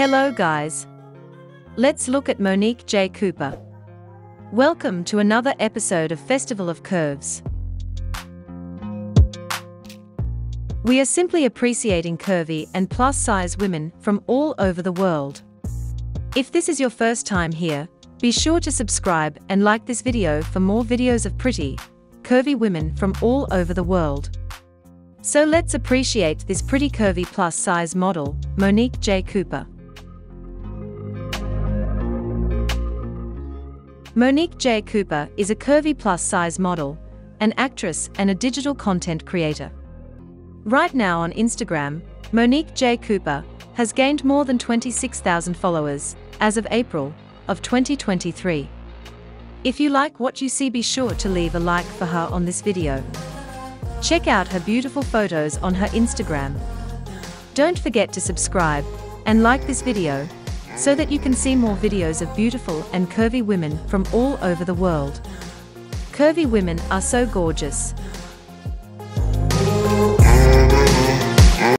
Hello guys. Let's look at Monique J. Cooper. Welcome to another episode of Festival of Curves. We are simply appreciating curvy and plus size women from all over the world. If this is your first time here, be sure to subscribe and like this video for more videos of pretty, curvy women from all over the world. So let's appreciate this pretty curvy plus size model, Monique J. Cooper. Monique J. Cooper is a curvy plus size model, an actress, and a digital content creator. Right now on Instagram, Monique J. Cooper has gained more than 26,000 followers as of April of 2023. If you like what you see, be sure to leave a like for her on this video. Check out her beautiful photos on her Instagram. Don't forget to subscribe and like this video so that you can see more videos of beautiful and curvy women from all over the world. Curvy women are so gorgeous.